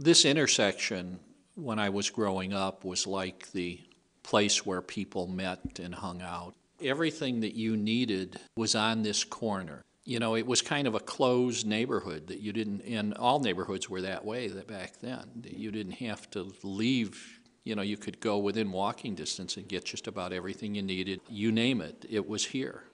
This intersection, when I was growing up, was like the place where people met and hung out. Everything that you needed was on this corner. You know, it was kind of a closed neighborhood that you didn't, and all neighborhoods were that way that back then. That you didn't have to leave, you know, you could go within walking distance and get just about everything you needed. You name it, it was here.